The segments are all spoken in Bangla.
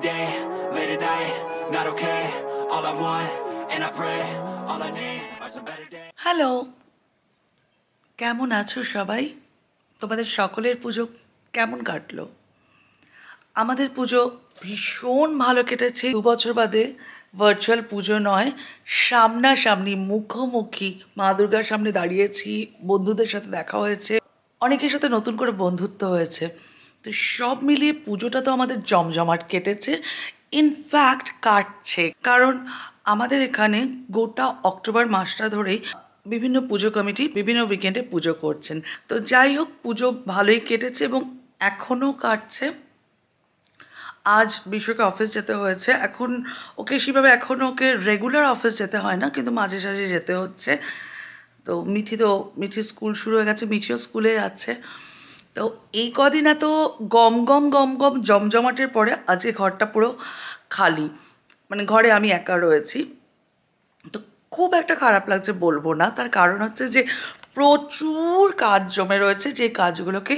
day, late at night, not okay. All I want, and I pray, all I need are some better days. Hello কেমন আছো সবাই তোমাদের সকলের পুজো কেমন কাটলো আমাদের পুজো ভীষণ ভালো কেটেছে দু বছর বাদে ভার্চুয়াল পুজো নয় সামনাসামনি মুখোমুখি মা দুর্গার সামনে দাঁড়িয়েছি বন্ধুদের সাথে দেখা হয়েছে অনেকের সাথে নতুন করে বন্ধুত্ব হয়েছে তো সব মিলিয়ে পুজোটা তো আমাদের জমজমাট কেটেছে। ইনফ্যাক্ট কাটছে। কারণ আমাদের এখানে গোটা অক্টোবর মাসটা ধরেই বিভিন্ন পুজো কমিটি বিভিন্ন উইকেন্ডে পুজো করছেন। তো যাই হোক, পুজো ভালোই কেটেছে এবং এখনও কাটছে। আজ বিশ্বকে অফিস যেতে হয়েছে। এখন ওকে সেভাবে এখন ওকে রেগুলার অফিস যেতে হয় না, কিন্তু মাঝে সাঝে যেতে হচ্ছে। তো মিঠি তো মিঠি স্কুল শুরু হয়ে গেছে, মিঠিও স্কুলে যাচ্ছে। তো এই কদিন এত গম গম গম গম জমজমাটের পরে আজকে ঘরটা পুরো খালি। মানে ঘরে আমি একা রয়েছি। তো খুব একটা খারাপ লাগছে বলব না। তার কারণ হচ্ছে যে প্রচুর কাজ জমে রয়েছে যে কাজগুলোকে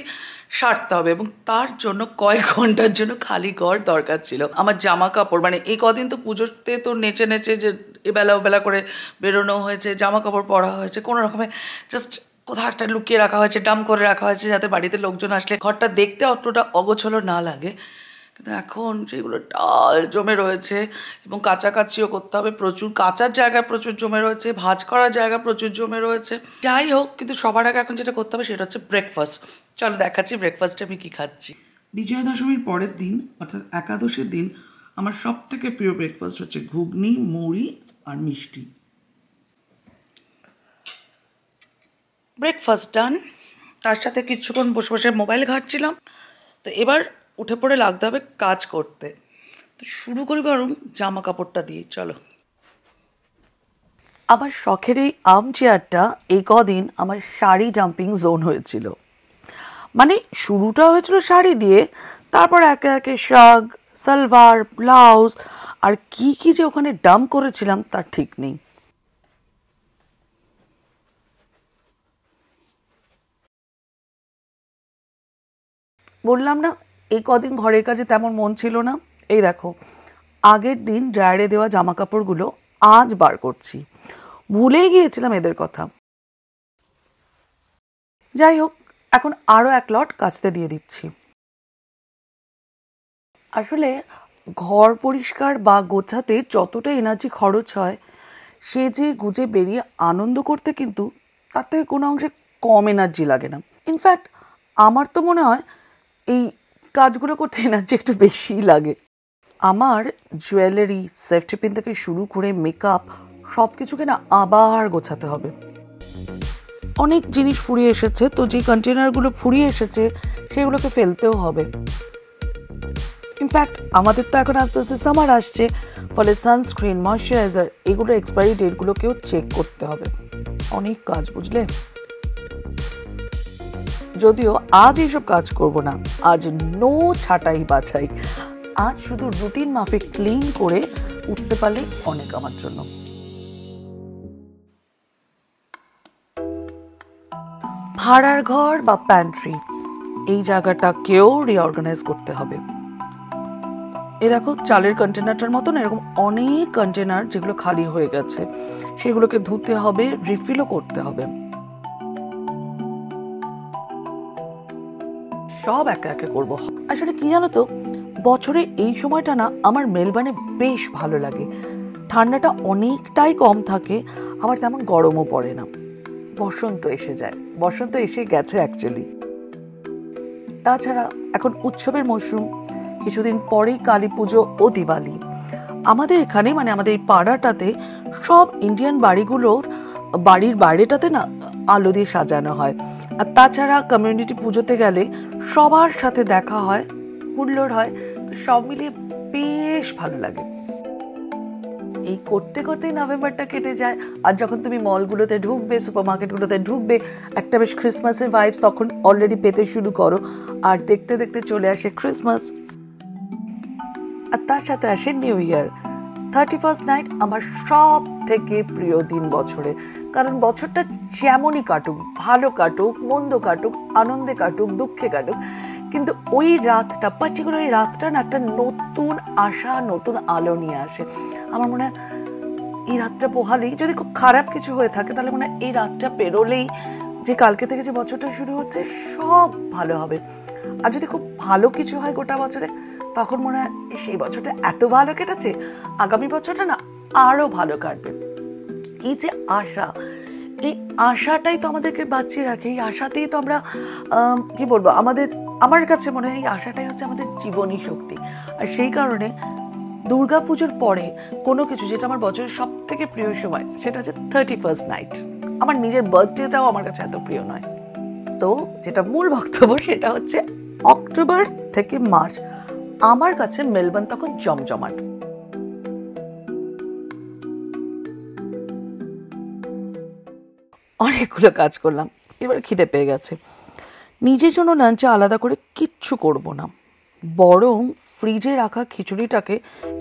সারতে হবে এবং তার জন্য কয়েক ঘণ্টার জন্য খালি ঘর দরকার ছিল। আমার জামা কাপড় মানে এই কদিন তো পুজোতে তো নেচে নেচে যে এবেলা, ওবেলা করে বেরোনো হয়েছে জামা কাপড় পরা হয়েছে, কোনো রকমে জাস্ট কোথাও একটা লুকিয়ে রাখা হয়েছে ডাম করে রাখা হয়েছে যাতে বাড়িতে লোকজন আসলে ঘরটা দেখতে অতটা অগোছলো না লাগে। কিন্তু এখন সেগুলো ডাল জমে রয়েছে এবং কাচাকাচিও করতে হবে প্রচুর, কাঁচার জায়গায় প্রচুর জমে রয়েছে, ভাজ করার জায়গা প্রচুর জমে রয়েছে। যাই হোক, কিন্তু সবার আগে এখন যেটা করতে হবে সেটা হচ্ছে ব্রেকফাস্ট চলো দেখাচ্ছি ব্রেকফাস্টে আমি কী খাচ্ছি। বিজয়া দশমীর পরের দিন, অর্থাৎ একাদশীর দিন, আমার সব থেকে প্রিয় ব্রেকফাস্ট হচ্ছে ঘুগনি, মুড়ি আর মিষ্টি। ব্রেকফাস্ট ডান তার সাথে কিছুক্ষণ বসে বসে মোবাইল ঘাটছিলাম। তো এবার উঠে পড়ে লাগতে হবে কাজ করতে। তো শুরু করি বরং জামা কাপড়টা দিয়ে, চলো। আমার শখের এই আর্ম চেয়ারটা এই কদিন আমার শাড়ি জাম্পিং জোন হয়েছিল। মানে শুরুটা হয়েছিল শাড়ি দিয়ে, তারপর একে একে শাগ সালভার ব্লাউজ আর কি কি যে ওখানে ডাম্প করেছিলাম তার ঠিক নেই। বললাম না, এই কদিন ঘরের কাজে তেমন মন ছিল না। এই দেখো, আগের দিন ড্রায়ারে দেওয়া জামা কাপড়গুলো আজ বার করছি। ভুলেই গিয়েছিলাম এদের কথা। যাই হোক, এখন আরও এক লট কাচতে দিয়ে দিচ্ছি। আসলে ঘর পরিষ্কার বা গোছাতে যতটা এনার্জি খরচ হয়, সে যে গুজে বেরিয়ে আনন্দ করতে কিন্তু তার থেকে কোনো অংশে কম এনার্জি লাগে না। ইনফ্যাক্ট আমার তো মনে হয় এই কাজগুলো করতে এনার্জি একটু বেশিই লাগে। আমার জুয়েলারি সেফটি পিন থেকে শুরু করে মেকআপ সব কিছুকে না আবার গোছাতে হবে। অনেক জিনিস ফুরিয়ে এসেছে, তো যে কন্টেনারগুলো ফুরিয়ে এসেছে, সেগুলোকে ফেলতেও হবে। ইনফ্যাক্ট আমাদের তো এখন আস্তে আস্তে সামার আসছে, ফলে সানস্ক্রিন ময়শ্চারাইজার এগুলোর এক্সপায়ারি ডেটগুলোকেও চেক করতে হবে। অনেক কাজ, বুঝলে? যদিও আজ এইসব কাজ করব না। আজ নো ছাটাই বাছাই। আজ শুধু রুটিন মাফিক ক্লিন করে উঠতে পারলে অনেক আমার জন্য। ভাড়ার ঘর বা প্যান্ট্রি এই জায়গাটাকেও রিঅর্গানাইজ করতে হবে। এ দেখো, চালের কন্টেনারটার মতন এরকম অনেক কন্টেনার যেগুলো খালি হয়ে গেছে, সেগুলোকে ধুতে হবে রিফিলও করতে হবে। সব একে একে করব। আসলে কি জানো তো? বছরে এই সময়টা না আমার মেলবার্নে বেশ ভালো লাগে। ঠান্ডাটা অনেকটাই কম থাকে, আবার তেমন গরমও পড়ে না। বসন্ত এসে যায়। বসন্ত এসে গেছে অ্যাকচুয়ালি তাছাড়া এখন উৎসবের মরশুম, কিছুদিন পরেই কালী পুজো ও দিওয়ালি। আমাদের এখানে মানে আমাদের এই পাড়াটাতে সব ইন্ডিয়ান বাড়িগুলোর বাড়ির বাইরেটাতে না আলো দিয়ে সাজানো হয়। আর তাছাড়া কমিউনিটি পুজোতে গেলে সবার সাথে দেখা হয়, হুল্লোড় হয় সব মিলিয়ে বেশ ভালো লাগে। এই করতে করতেই নভেম্বরটা কেটে যায়, আর যখন তুমি মলগুলোতে ঢুকবে সুপার মার্কেটগুলোতে ঢুকবে, একটা বেশ ক্রিসমাসের ভাইবস তখন অলরেডি পেতে শুরু করো। আর দেখতে দেখতে চলে আসে ক্রিসমাস আর তার সাথে আসে new year thirty first night আমার সব থেকে প্রিয় দিন বছরে। কারণ বছরটা যেমনই কাটুক, ভালো কাটুক, মন্দ কাটুক, আনন্দে কাটুক, দুঃখে কাটুক, কিন্তু ওই রাতটা পার্টিকুলার ওই রাতটা না একটা নতুন আশা, নতুন আলো নিয়ে আসে। আমার মনে হয় এই রাতটা পোহালেই, যদি খুব খারাপ কিছু হয়ে থাকে, তাহলে মনে হয় এই রাতটা পেরোলেই যে কালকে থেকে যে বছরটা শুরু হচ্ছে, সব ভালো হবে। আর যদি খুব ভালো কিছু হয় গোটা বছরে তখন মনে হয় সেই বছরটা এত ভালো কেটেছে আগামী বছরটা না আরও ভালো কাটবে। এই যে আশা এই আশাটাই তো আমাদেরকে বাঁচিয়ে রাখে। এই আশাতেই তো আমরা আম, কি বলব আমাদের আমার কাছে মনে হয় এই আশাটাই হচ্ছে আমাদের জীবনী শক্তি। আর সেই কারণে দুর্গাপুজোর পরে কোনো কিছু যেটা আমার বছরের সব থেকে প্রিয় সময় সেটা হচ্ছে থার্টি ফার্স্ট নাইট আমার নিজের বার্থডেটাও আমার কাছে এত প্রিয় নয়। তো যেটা মূল বক্তব্য সেটা হচ্ছে অক্টোবর থেকে মার্চ। আমার কাছে মেলবোর্ন তখন জমজমাট। অনেকগুলো কাজ করলাম, এবার খিদে পেয়ে গেছে। নিজের জন্য লাঞ্চে আলাদা করে কিচ্ছু করব না। বরং ফ্রিজে রাখা খিচুড়িটাকে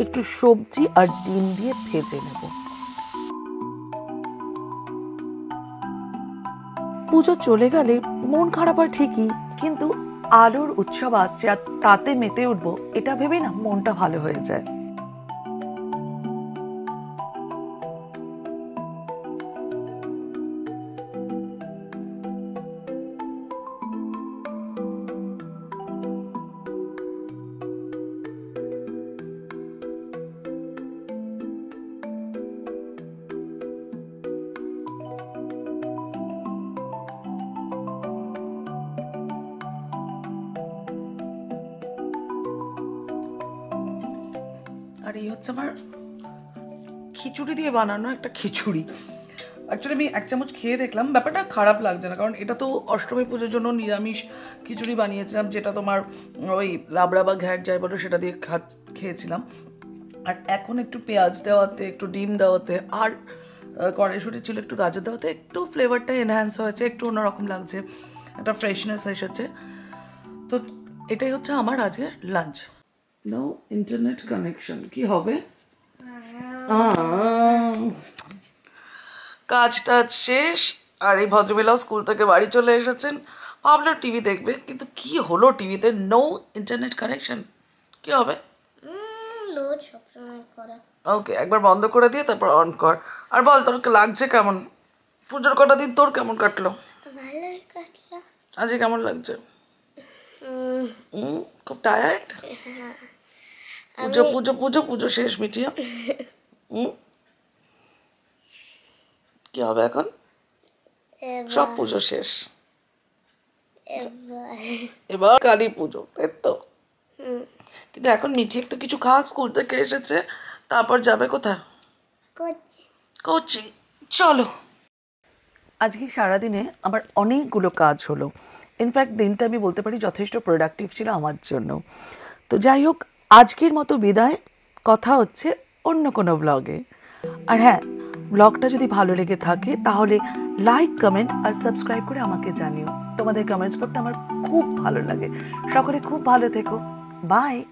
একটু সবজি আর ডিম দিয়ে ভেজে নেব। পুজো চলে গেলে মন খারাপ হয় ঠিকই, কিন্তু আলোর উৎসব আসছে আর তাতে মেতে উঠবো এটা ভেবে না মনটা ভালো হয়ে যায়। আর এই হচ্ছে আমার খিচুড়ি দিয়ে বানানো একটা খিচুড়ি। অ্যাকচুয়ালি আমি এক চামচ খেয়ে দেখলাম, ব্যাপারটা খারাপ লাগছে না, কারণ এটা তো অষ্টমী পুজোর জন্য নিরামিষ খিচুড়ি বানিয়েছিলাম, যেটা তোমার ওই লাবড়া বা ঘ্যাট যাই বলো সেটা দিয়ে খা খেয়েছিলাম। আর এখন একটু পেঁয়াজ দেওয়াতে, একটু ডিম দেওয়াতে, আর কড়াইশুঁটি ছিল একটু গাজর দেওয়াতে, একটু ফ্লেভারটা এনহ্যান্স হয়েছে, একটু অন্যরকম লাগছে, একটা ফ্রেশনেস এসেছে। তো এটাই হচ্ছে আমার আজকের লাঞ্চ নো ইন্টারনেট কানেকশন কি হবে? কাজ টাজ শেষ। আর এই ভদ্রবেলাও স্কুল থেকে বাড়ি চলে এসেছেন। ভাবলাম টিভি দেখবে কিন্তু কি হলো টিভিতে? নো ইন্টারনেট কানেকশন কি হবে? ওকে একবার বন্ধ করে দিয়ে তারপর অন কর। আর বল তোর লাগছে কেমন? পুজোর কটা দিন তোর কেমন কাটলো। আজকে কেমন লাগছে? খুব টায়ার্ড পুজো পুজো পুজো পুজো শেষ মিটিয়ে কি হবে এখন? সব পুজো শেষ। এবার। কালী পুজো তাই তো? কিন্তু এখন মিঠি একটু কিছু খাক স্কুল থেকে এসেছে। তারপর যাবে কোথায়? করছি কোচিং। চলো। আজকে সারাদিনে আমার অনেকগুলো কাজ হলো। ইনফ্যাক্ট দিনটা আমি বলতে পারি যথেষ্ট প্রোডাক্টিভ ছিল আমার জন্য। তো যাই হোক, আজকের মতো বিদায়। কথা হচ্ছে অন্য কোনো ব্লগে আর হ্যাঁ ব্লগটা যদি ভালো লেগে থাকে, তাহলে লাইক কমেন্ট আর সাবস্ক্রাইব করে আমাকে জানিও। তোমাদের কমেন্টস করতে আমার খুব ভালো লাগে। সকলে খুব ভালো থেকো। বাই